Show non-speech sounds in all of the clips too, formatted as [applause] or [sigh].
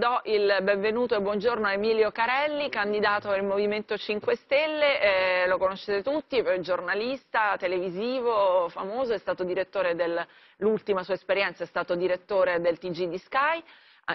Do il benvenuto e buongiorno a Emilio Carelli, candidato del Movimento 5 Stelle, eh, lo conoscete tutti, giornalista televisivo famoso, è stato direttore dell'ultima sua esperienza, è stato direttore del TG di Sky,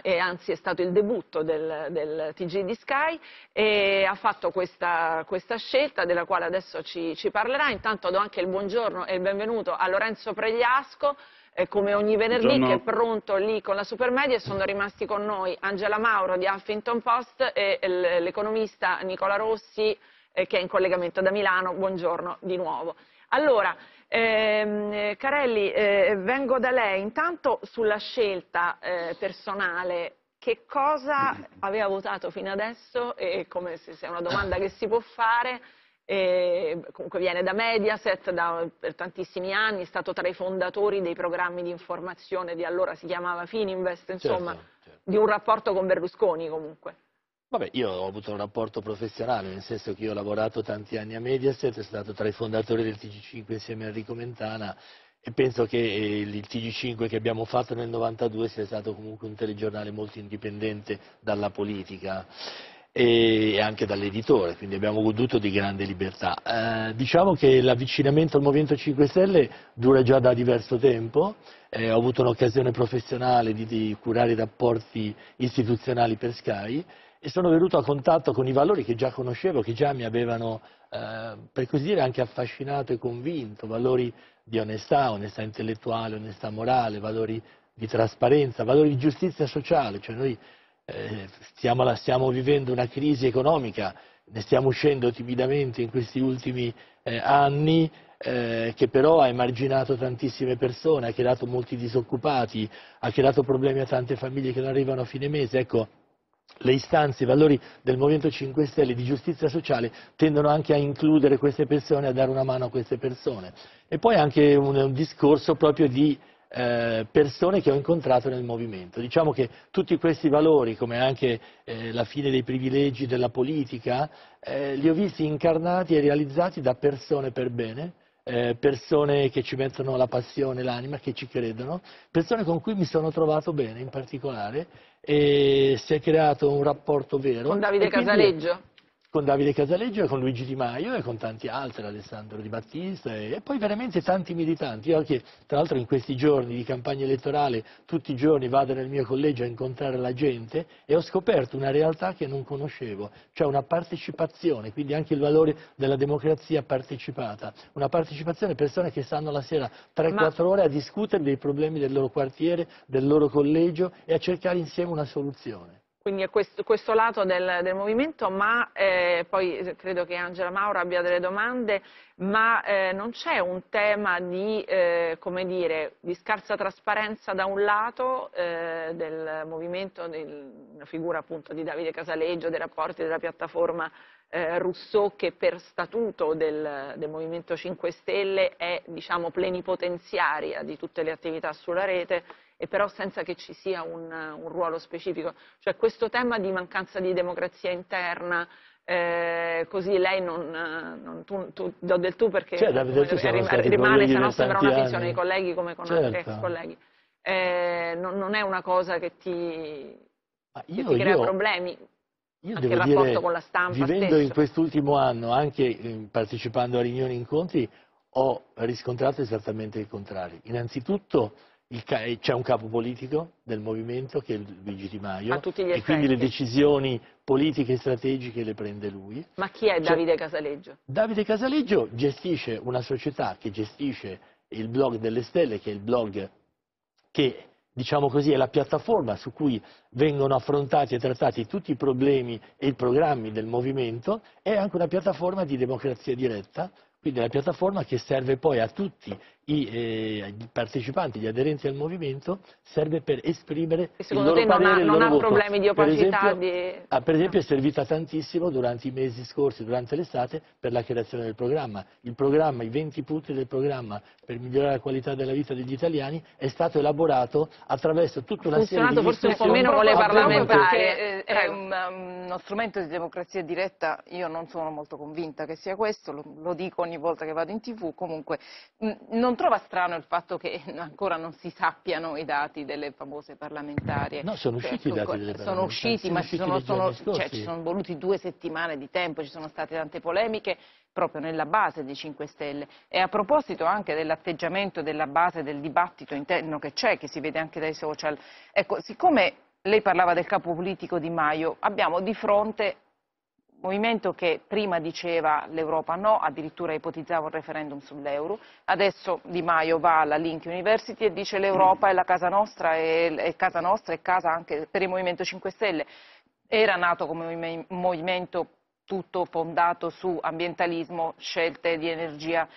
e anzi è stato il debutto del, del TG di Sky e ha fatto questa, questa scelta della quale adesso ci, ci, parlerà. Intanto do anche il buongiorno e il benvenuto a Lorenzo Pregliasco, eh, come ogni venerdì buongiorno. che è pronto lì con la Supermedia e sono rimasti con noi Angela Mauro di Huffington Post e l'economista Nicola Rossi eh, che è in collegamento da Milano. Buongiorno di nuovo. Allora, eh, Carelli, eh, vengo da lei. Intanto sulla scelta eh, personale, che cosa aveva votato fino adesso e come se sia una domanda che si può fare? Comunque viene da Mediaset da, per tantissimi anni, è stato tra i fondatori dei programmi di informazione di allora si chiamava Fininvest, insomma, certo, certo. di un rapporto con Berlusconi comunque. Vabbè, io ho avuto un rapporto professionale, nel senso che io ho lavorato tanti anni a Mediaset, sono stato tra i fondatori del TG5 insieme a Enrico Mentana e penso che eh, il TG5 che abbiamo fatto nel 92 sia stato comunque un telegiornale molto indipendente dalla politica e anche dall'editore, quindi abbiamo goduto di grande libertà. Eh, diciamo che l'avvicinamento al Movimento 5 Stelle dura già da diverso tempo, eh, ho avuto un'occasione professionale di, di curare i rapporti istituzionali per Sky e sono venuto a contatto con i valori che già conoscevo, che già mi avevano, eh, per così dire, anche affascinato e convinto, valori di onestà, onestà intellettuale, onestà morale, valori di trasparenza, valori di giustizia sociale, cioè noi eh, stiamo, stiamo, vivendo una crisi economica, ne stiamo uscendo timidamente in questi ultimi eh, anni, eh, che però ha emarginato tantissime persone, ha creato molti disoccupati, ha creato problemi a tante famiglie che non arrivano a fine mese. Ecco, le istanze, i valori del Movimento 5 Stelle di giustizia sociale tendono anche a includere queste persone, a dare una mano a queste persone. E poi anche un, un discorso proprio di eh, persone che ho incontrato nel movimento. Diciamo che tutti questi valori, come anche eh, la fine dei privilegi della politica, eh, li ho visti incarnati e realizzati da persone per bene, eh, persone che ci mettono la passione, l'anima, che ci credono, persone con cui mi sono trovato bene in particolare e si è creato un rapporto vero. Con Davide Casaleggio? Con Davide Casaleggio e con Luigi Di Maio e con tanti altri, Alessandro Di Battista e, e poi veramente tanti militanti. Io anche, tra l'altro in questi giorni di campagna elettorale, tutti i giorni vado nel mio collegio a incontrare la gente e ho scoperto una realtà che non conoscevo, cioè una partecipazione, quindi anche il valore della democrazia partecipata, una partecipazione, persone che stanno la sera 3-4 Ma... ore a discutere dei problemi del loro quartiere, del loro collegio e a cercare insieme una soluzione quindi è questo, questo lato del, del, movimento, ma eh, poi credo che Angela Mauro abbia delle domande, ma eh, non c'è un tema di, eh, dire, di, scarsa trasparenza da un lato eh, del movimento, una figura appunto di Davide Casaleggio, dei rapporti della piattaforma eh, Rousseau che per statuto del, del, Movimento 5 Stelle è diciamo, plenipotenziaria di tutte le attività sulla rete, e però senza che ci sia un, un ruolo specifico. Cioè questo tema di mancanza di democrazia interna, eh, così lei non, non tu, tu, do del tu perché cioè, rimane, rimane se no sembra una finzione ai colleghi come con certo. altri ex colleghi. Eh, non, non, è una cosa che ti, io, che ti crea io, problemi. Io anche il rapporto dire, con la stampa vivendo stesso. in quest'ultimo anno, anche eh, partecipando a riunioni e incontri, ho riscontrato esattamente il contrario. Innanzitutto c'è un capo politico del movimento che è Luigi Di Maio e quindi le decisioni politiche e strategiche le prende lui. Ma chi è Davide cioè, Casaleggio? Davide Casaleggio gestisce una società che gestisce il blog delle stelle, che è il blog che diciamo così, è la piattaforma su cui vengono affrontati e trattati tutti i problemi e i programmi del movimento, è anche una piattaforma di democrazia diretta, quindi è una piattaforma che serve poi a tutti i, eh, i partecipanti, gli aderenti al movimento, serve per esprimere e il loro te parere, non ha, non ha voto. problemi di opacità? Per esempio, di... ah, per esempio è servita tantissimo durante i mesi scorsi, durante l'estate, per la creazione del programma. Il programma, i 20 punti del programma per migliorare la qualità della vita degli italiani è stato elaborato attraverso tutta una serie di forse un po' meno con le parlamentari. Perché, è un, um, uno strumento di democrazia diretta, io non sono molto convinta che sia questo, lo, lo dico ogni volta che vado in tv, comunque mh, non trova strano il fatto che [laughs] ancora non si sappiano i dati delle famose parlamentari. No, sono cioè, usciti i dati delle Sono usciti, ma ci sono, sono, cioè, ci sono voluti due settimane di tempo, ci sono state tante polemiche proprio nella base dei 5 Stelle. E a proposito anche dell'atteggiamento della base del dibattito interno che c'è, che si vede anche dai social, ecco, siccome lei parlava del capo politico Di Maio, abbiamo di fronte movimento che prima diceva l'Europa no, addirittura ipotizzava un referendum sull'euro, adesso Di Maio va alla Link University e dice l'Europa è la casa nostra, è, è casa nostra, è casa anche per il Movimento 5 Stelle. Era nato come movimento tutto fondato su ambientalismo, scelte di energia,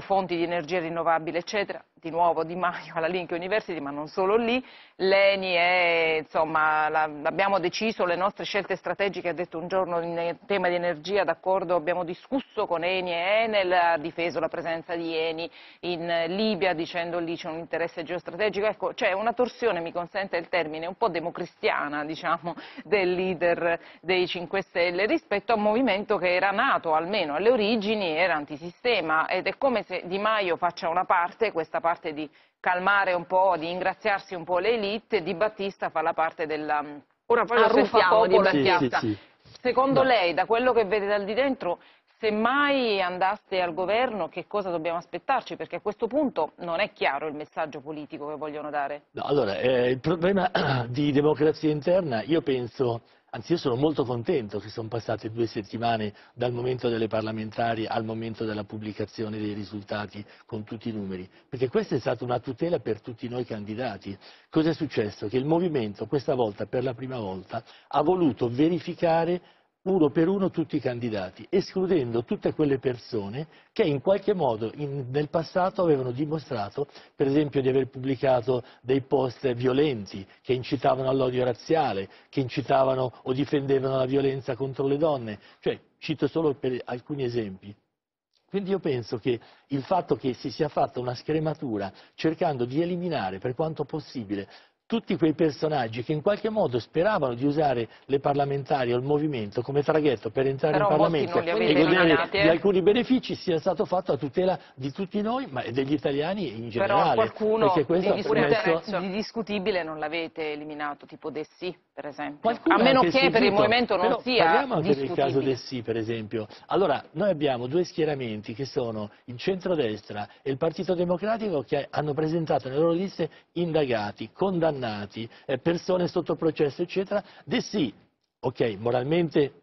fonti di energia rinnovabile, eccetera di nuovo Di Maio alla Link University, ma non solo lì, l'ENI è, insomma, l'abbiamo deciso, le nostre scelte strategiche, ha detto un giorno in tema di energia, d'accordo, abbiamo discusso con Eni e Enel, ha difeso la presenza di Eni in Libia dicendo lì c'è un interesse geostrategico, ecco, c'è una torsione, mi consente il termine, un po' democristiana, diciamo, del leader dei 5 Stelle rispetto a un movimento che era nato, almeno alle origini, era antisistema ed è come se Di Maio faccia una parte, questa parte di calmare un po', di ingraziarsi un po' le elite, Di Battista fa la parte della Ora poi lo sentiamo di Battista. Sì, sì, sì. Secondo no. lei, da quello che vede dal di dentro, se mai andaste al governo che cosa dobbiamo aspettarci? Perché a questo punto non è chiaro il messaggio politico che vogliono dare. No, allora, eh, il problema [clears throat] di democrazia interna, io penso Anzi, io sono molto contento che sono passate due settimane dal momento delle parlamentari al momento della pubblicazione dei risultati con tutti i numeri, perché questa è stata una tutela per tutti noi candidati. Cosa è successo? Che il Movimento questa volta, per la prima volta, ha voluto verificare uno per uno tutti i candidati, escludendo tutte quelle persone che in qualche modo in, nel passato avevano dimostrato, per esempio, di aver pubblicato dei post violenti che incitavano all'odio razziale, che incitavano o difendevano la violenza contro le donne. Cioè, cito solo per alcuni esempi. Quindi io penso che il fatto che si sia fatta una scrematura cercando di eliminare per quanto possibile tutti quei personaggi che in qualche modo speravano di usare le parlamentari o il movimento come traghetto per entrare Però in Parlamento e godere eh? di alcuni benefici sia stato fatto a tutela di tutti noi ma degli italiani in generale. Però qualcuno di, permesso... di, discutibile non l'avete eliminato, tipo De Sì per esempio, qualcuno a meno che sentito, per il movimento non sia parliamo anche del caso del sì per esempio. Allora noi abbiamo due schieramenti che sono il centrodestra e il Partito Democratico che hanno presentato nelle loro liste indagati, condannati condannati, eh, persone sotto processo, eccetera, De sì, ok, moralmente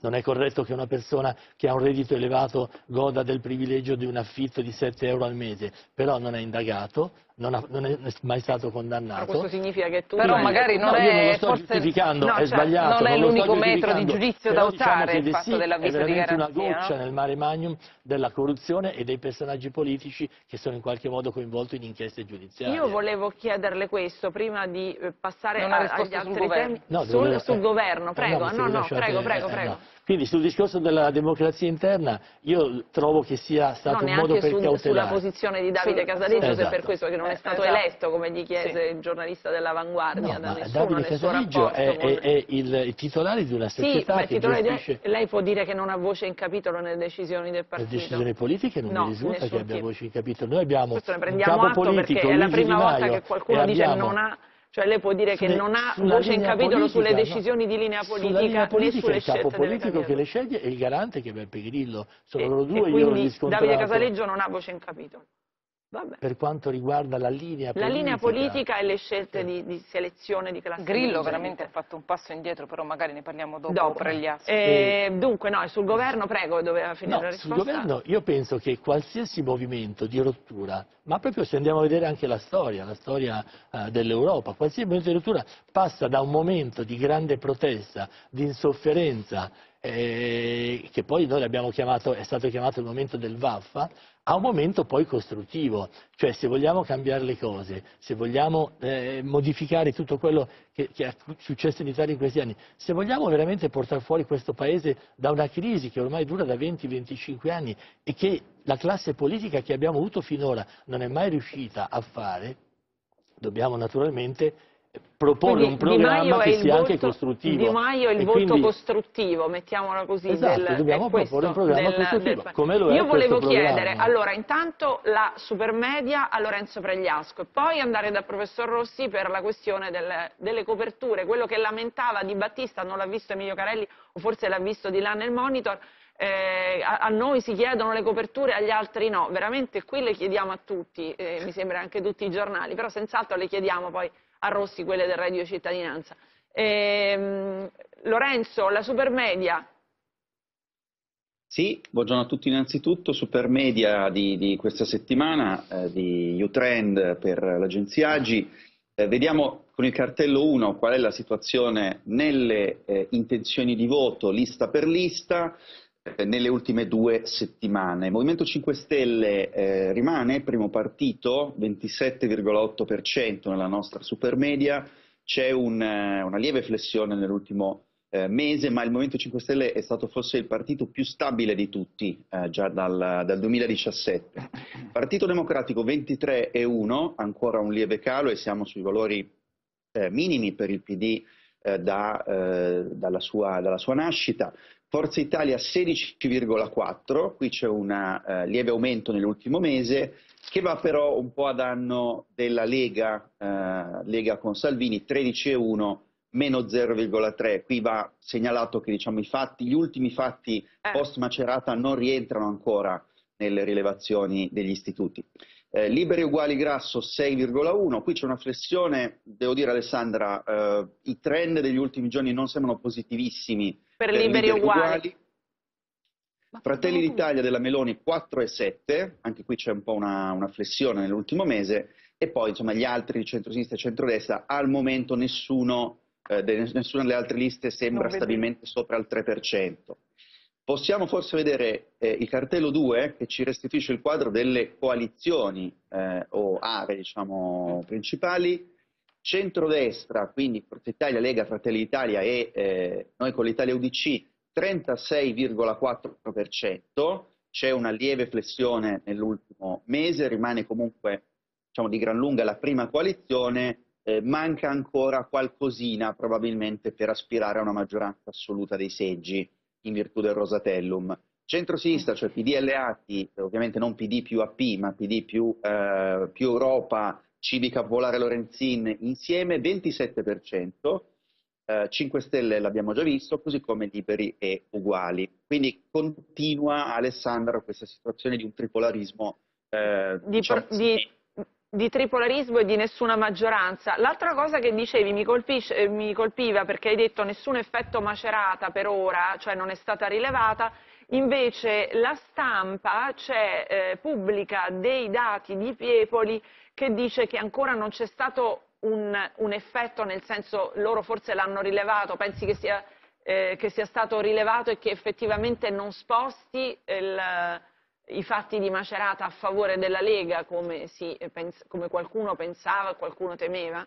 non è corretto che una persona che ha un reddito elevato goda del privilegio di un affitto di 7 euro al mese, però non è indagato, non, ha, non, è mai stato condannato. Però questo significa che tu... Però magari non no, è... Io non lo sto forse... giustificando, no, è cioè, sbagliato. Non è l'unico metro di giudizio da diciamo usare il fatto dell'avviso di garanzia. È una goccia no? nel mare magnum della corruzione e dei personaggi politici che sono in qualche modo coinvolti in inchieste giudiziarie. Io volevo chiederle questo prima di eh, passare a, agli altri temi. No, sul, volevo... sul, governo, prego. Eh, no, no, prego, prego, eh, prego. Quindi sul discorso della democrazia interna io trovo che sia stato no, un modo per su, cautelare. sulla posizione di Davide Casaleggio, esatto. se per questo che non è stato esatto. eletto come gli chiese sì. il giornalista dell'Avanguardia, no, da nessuno, Davide Casaleggio è, è, è il, titolare di una società sì, che gestisce... Lei può dire che non ha voce in capitolo nelle decisioni del partito? Le decisioni politiche non no, mi risulta che abbia voce in capitolo. Noi abbiamo Questo ne prendiamo atto politico, perché è la prima volta che qualcuno dice non ha cioè lei può dire che non ha voce in capitolo politica, sulle decisioni no. di linea politica, linea politica né sulle il capo politico che le sceglie e il garante che è Beppe Grillo. Sono e, loro due, e io Davide Casaleggio non ha voce in capitolo. Vabbè. per quanto riguarda la linea politica. La linea politica e le scelte di, di selezione di classe Grillo veramente ha fatto un passo indietro, però magari ne parliamo dopo, dopo. Pregliassi. Eh, dunque, no, sul governo, prego, doveva finire no, la risposta. Sul governo io penso che qualsiasi movimento di rottura, ma proprio se andiamo a vedere anche la storia, la storia uh, dell'Europa, qualsiasi movimento di rottura passa da un momento di grande protesta, di insofferenza, eh, che poi noi abbiamo chiamato, è stato chiamato il momento del vaffa, a un momento poi costruttivo, cioè se vogliamo cambiare le cose, se vogliamo eh, modificare tutto quello che, che, è successo in Italia in questi anni, se vogliamo veramente portare fuori questo Paese da una crisi che ormai dura da 20-25 anni e che la classe politica che abbiamo avuto finora non è mai riuscita a fare, dobbiamo naturalmente proporre un programma che sia volto, anche costruttivo. Di Maio è il e voto quindi... costruttivo, mettiamola così. Esatto, del, dobbiamo proporre un programma del, costruttivo, del... come lo è Io volevo chiedere, allora, intanto la supermedia a Lorenzo Pregliasco e poi andare dal professor Rossi per la questione delle, delle coperture, quello che lamentava Di Battista, non l'ha visto Emilio Carelli o forse l'ha visto di là nel monitor, eh, a, a, noi si chiedono le coperture, agli altri no, veramente qui le chiediamo a tutti, eh, mi sembra anche tutti i giornali, però senz'altro le chiediamo poi a Rossi quelle del reddito di cittadinanza. Eh, Lorenzo, la supermedia. Sì, buongiorno a tutti innanzitutto, supermedia di, di questa settimana eh, di Utrend per l'agenzia AGI. Eh, vediamo con il cartello 1 qual è la situazione nelle eh, intenzioni di voto lista per lista nelle ultime due settimane. Il Movimento 5 Stelle eh, rimane primo partito, 27,8% nella nostra supermedia, c'è un, eh, una lieve flessione nell'ultimo eh, mese, ma il Movimento 5 Stelle è stato forse il partito più stabile di tutti eh, già dal, dal, 2017. Partito Democratico 23,1, ancora un lieve calo e siamo sui valori eh, minimi per il PD da, dalla sua, dalla sua nascita. Forza Italia 16,4, qui c'è un uh, lieve aumento nell'ultimo mese, che va però un po' a danno della Lega, uh, Lega con Salvini, 13,1, meno 0,3. Qui va segnalato che diciamo, fatti, gli ultimi fatti eh. post Macerata non rientrano ancora nelle rilevazioni degli istituti. Eh, liberi uguali grasso 6,1, qui c'è una flessione, devo dire Alessandra, eh, i trend degli ultimi giorni non sembrano positivissimi per, per liberi, liberi uguali. uguali. Fratelli d'Italia della Meloni 4,7, anche qui c'è un po' una, una flessione nell'ultimo mese, e poi insomma gli altri di centrosinistra e centrodestra, al momento nessuno, eh, nessuna delle altre liste sembra stabilmente sopra il 3%. Possiamo forse vedere eh, il cartello 2 che ci restituisce il quadro delle coalizioni eh, o aree diciamo, principali. Centrodestra, quindi Forza Italia, Lega, Fratelli d'Italia e eh, noi con l'Italia UDC 36,4%, c'è una lieve flessione nell'ultimo mese, rimane comunque diciamo, di gran lunga la prima coalizione, eh, manca ancora qualcosina probabilmente per aspirare a una maggioranza assoluta dei seggi in virtù del Rosatellum. Centro-sinistra, cioè PD alleati, ovviamente non PD più AP, ma PD più, eh, più Europa, Civica Popolare Lorenzin insieme, 27%, eh, 5 Stelle l'abbiamo già visto, così come liberi e uguali. Quindi continua Alessandra questa situazione di un tripolarismo. Eh, di, diciamo, di, di tripolarismo e di nessuna maggioranza. L'altra cosa che dicevi mi, colpisce, mi, colpiva perché hai detto nessun effetto macerata per ora, cioè non è stata rilevata, invece la stampa eh, pubblica dei dati di Piepoli che dice che ancora non c'è stato un, un, effetto, nel senso loro forse l'hanno rilevato, pensi che sia, eh, che sia, stato rilevato e che effettivamente non sposti il i fatti di Macerata a favore della Lega come, si, come qualcuno pensava, qualcuno temeva?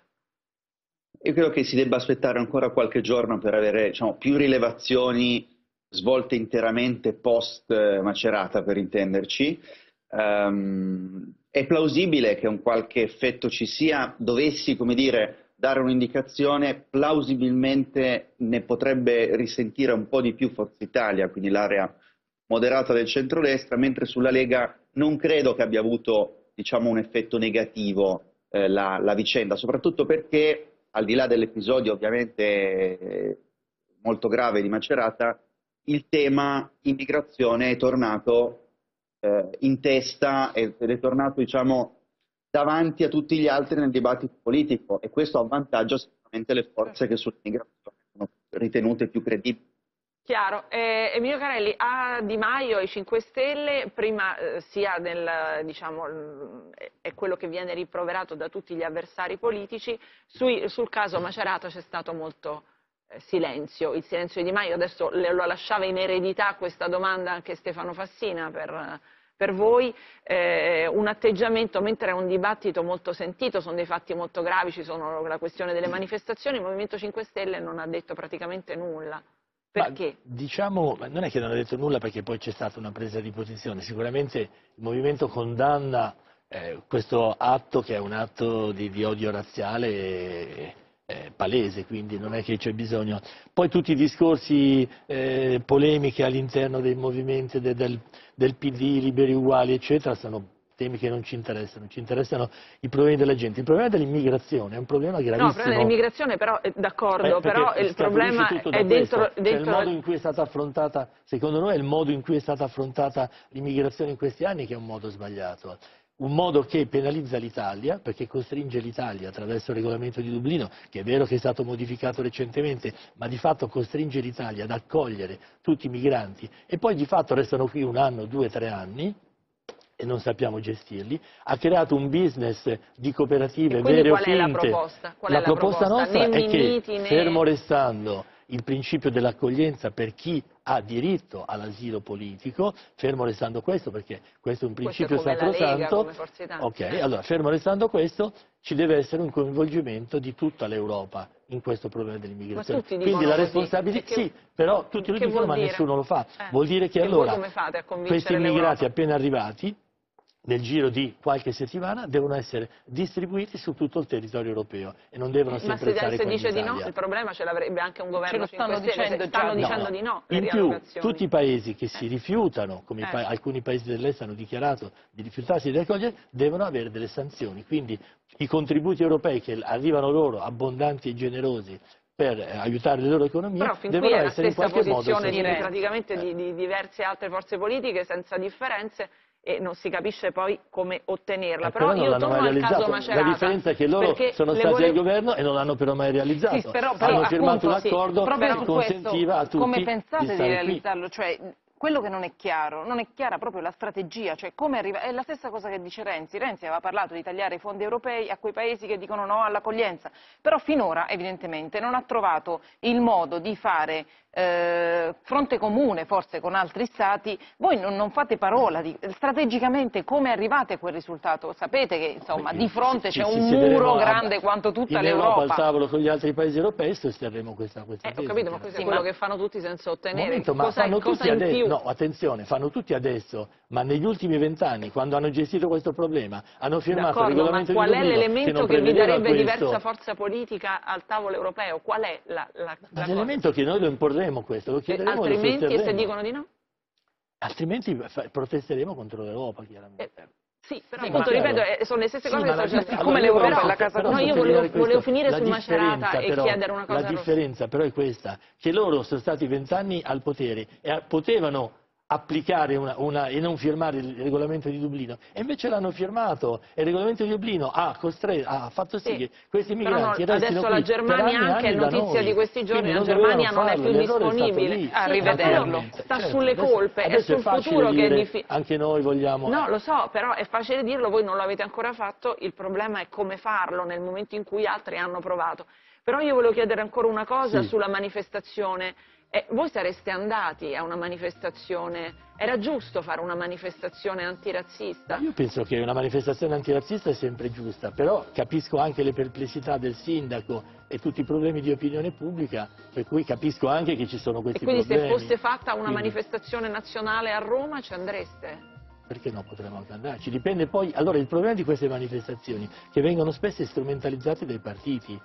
Io credo che si debba aspettare ancora qualche giorno per avere diciamo, più rilevazioni svolte interamente post Macerata, per intenderci. Um, è plausibile che un qualche effetto ci sia, dovessi, come dire, dare un'indicazione, plausibilmente ne potrebbe risentire un po' di più Forza Italia, quindi l'area moderata del centrodestra, mentre sulla Lega non credo che abbia avuto diciamo, un effetto negativo eh, la, la, vicenda, soprattutto perché al di là dell'episodio ovviamente eh, molto grave di Macerata, il tema immigrazione è tornato eh, in testa ed è tornato diciamo, davanti a tutti gli altri nel dibattito politico e questo avvantaggia sicuramente le forze che sull'immigrazione sono ritenute più credibili. Chiaro. Eh, Emilio Carelli, a Di Maio e 5 Stelle, prima eh, sia nel, diciamo, è quello che viene riproverato da tutti gli avversari politici, sui, sul caso Macerato c'è stato molto eh, silenzio, il silenzio di Di Maio, adesso le, lo lasciava in eredità questa domanda anche Stefano Fassina per, per voi, eh, un atteggiamento, mentre è un dibattito molto sentito, sono dei fatti molto gravi, ci sono la questione delle manifestazioni, il Movimento 5 Stelle non ha detto praticamente nulla. Perché? Ma, diciamo, non è che non ha detto nulla perché poi c'è stata una presa di posizione, sicuramente il movimento condanna eh, questo atto che è un atto di, di odio razziale eh, palese, quindi non è che c'è bisogno. Poi tutti i discorsi eh, polemiche all'interno dei movimenti de, del, del PD, liberi uguali, eccetera, sono temi che non ci interessano, ci interessano i problemi della gente. Il problema dell'immigrazione è un problema gravissimo. No, il problema dell'immigrazione però, d'accordo, eh, però il problema è dentro, dentro... Cioè, il modo in cui è stata affrontata, secondo noi è il modo in cui è stata affrontata l'immigrazione in questi anni che è un modo sbagliato un modo che penalizza l'Italia, perché costringe l'Italia attraverso il regolamento di Dublino, che è vero che è stato modificato recentemente, ma di fatto costringe l'Italia ad accogliere tutti i migranti e poi di fatto restano qui un anno, due, tre anni, e non sappiamo gestirli, ha creato un business di cooperative vere o finte. Qual è la proposta? Qual la, è la proposta, proposta nostra né è che, né... fermo restando il principio dell'accoglienza per chi ha diritto all'asilo politico, fermo restando questo, perché questo è un principio sacrosanto, ok, allora fermo restando questo, ci deve essere un coinvolgimento di tutta l'Europa in questo problema dell'immigrazione. Quindi la responsabilità, sì, però tutti lo dicono ma nessuno lo fa. Eh. Vuol dire che, che allora questi immigrati appena arrivati nel giro di qualche settimana devono essere distribuiti su tutto il territorio europeo e non devono eh, Ma sempre stare qua in dice di no, il problema ce l'avrebbe anche un governo ce lo stanno dicendo, stanno dicendo no, di no. In più, tutti i paesi che si eh. rifiutano, come eh. pa alcuni paesi dell'est hanno dichiarato di rifiutarsi di accogliere, devono avere delle sanzioni. Quindi i contributi europei che arrivano loro abbondanti e generosi per eh, aiutare le loro economie Però fin devono qui essere in qualche modo posizione di, praticamente di, di diverse altre forze politiche senza differenze e non si capisce poi come ottenerla. Eh, però, però io torno al caso Macerata. La differenza è che loro sono stati volevo... al governo e non l'hanno però mai realizzato. Sì, però, però, Hanno firmato un accordo sì, che consentiva a tutti Come pensate di, di realizzarlo? Cioè, quello che non è chiaro, non è chiara proprio la strategia, cioè come arriva, è la stessa cosa che dice Renzi, Renzi aveva parlato di tagliare i fondi europei a quei paesi che dicono no all'accoglienza, però finora evidentemente non ha trovato il modo di fare eh, fronte comune forse con altri stati, voi non, non fate parola, di, strategicamente come arrivate a quel risultato? Sapete che insomma di fronte c'è un muro grande quanto tutta l'Europa. al tavolo con gli altri paesi europei sosterremo questa, questa eh, tesi. Ho capito, ma questo è quello che fanno tutti senza ottenere. Momento, ma cosa, fanno tutti adesso, no, attenzione, fanno tutti adesso, ma negli ultimi vent'anni, quando hanno gestito questo problema, hanno firmato il regolamento ma qual è l'elemento che, che vi darebbe questo. diversa forza politica al tavolo europeo? Qual è la, la, la L'elemento che noi lo imporremo questo, lo chiederemo Altrimenti e se dicono di no? Altrimenti protesteremo contro l'Europa, chiaramente. Eh, sì, però sì, appunto, ripeto, eh, sono le stesse sì, cose che sto dicendo. Come l'Europa è la casa No, io volevo, volevo finire su Macerata e però, chiedere una cosa. La differenza però è questa, che loro sono stati vent'anni al potere e potevano applicare una, una, e non firmare il regolamento di Dublino. E invece l'hanno firmato e il regolamento di Dublino ha, ha fatto sì, sì, che questi migranti no, adesso la Germania anche è notizia di questi giorni la Germania non è più disponibile a rivederlo sta certo, sulle colpe adesso, è sul futuro che è difficile anche noi vogliamo no lo so però è facile dirlo voi non l'avete ancora fatto il problema è come farlo nel momento in cui altri hanno provato. Però io volevo chiedere ancora una cosa sì. sulla manifestazione e voi sareste andati a una manifestazione, era giusto fare una manifestazione antirazzista? Io penso che una manifestazione antirazzista è sempre giusta, però capisco anche le perplessità del sindaco e tutti i problemi di opinione pubblica, per cui capisco anche che ci sono questi problemi. E quindi problemi. se fosse fatta una quindi... manifestazione nazionale a Roma ci andreste? perché no potremmo anche andarci? Dipende poi, allora il problema di queste manifestazioni che vengono spesso strumentalizzate dai partiti,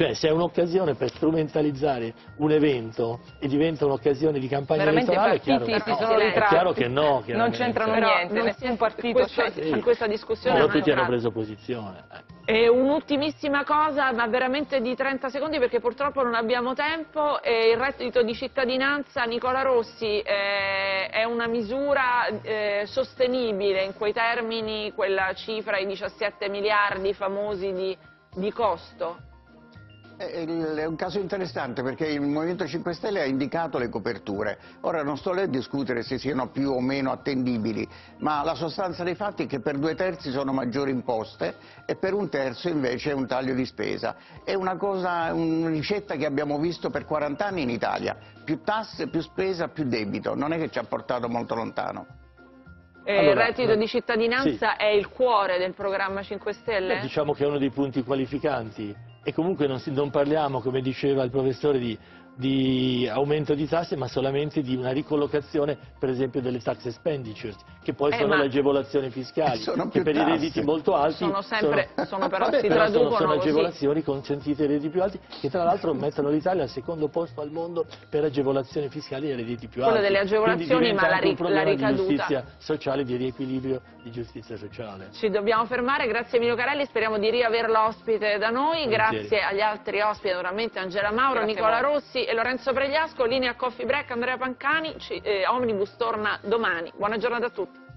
cioè se è un'occasione per strumentalizzare un evento e diventa un'occasione di campagna Veramente elettorale, è chiaro, che, no, è chiaro che no. Non c'entrano niente, nessun partito. Questo, cioè, in questa discussione no, tutti hanno preso posizione. Eh. un'ultimissima cosa, ma veramente di 30 secondi perché purtroppo non abbiamo tempo. Eh, il reddito di cittadinanza, Nicola Rossi, eh, è una misura eh, sostenibile in quei termini, quella cifra, i 17 miliardi famosi di, di costo? È un caso interessante perché il Movimento 5 Stelle ha indicato le coperture. Ora non sto lì a discutere se siano più o meno attendibili, ma la sostanza dei fatti è che per due terzi sono maggiori imposte e per un terzo invece è un taglio di spesa. È una, cosa, una ricetta che abbiamo visto per 40 anni in Italia. Più tasse, più spesa, più debito. Non è che ci ha portato molto lontano. Eh, allora, il reddito di cittadinanza sì. è il cuore del programma 5 Stelle? Beh, diciamo che è uno dei punti qualificanti e comunque non, si, non parliamo, come diceva il professore, di, di, aumento di tasse, ma solamente di una ricollocazione, per esempio, delle tax expenditures, che poi eh, sono le agevolazioni fiscali, che per tasse. i redditi molto alti sono, sempre, sono, sono però, vabbè, si però sono, sono agevolazioni consentite ai redditi più alti, che tra l'altro mettono l'Italia al secondo posto al mondo per agevolazioni fiscali ai redditi più Quello alti. delle agevolazioni, ma la, ri la ricaduta... di giustizia sociale, di riequilibrio di giustizia sociale. Ci dobbiamo fermare, grazie Emilio Carelli, speriamo di riaverlo ospite da noi, grazie agli altri ospiti, naturalmente Angela Mauro, grazie Nicola Rossi e Lorenzo Pregliasco, linea Coffee Break, Andrea Pancani, ci, eh, Omnibus torna domani. Buona giornata a tutti.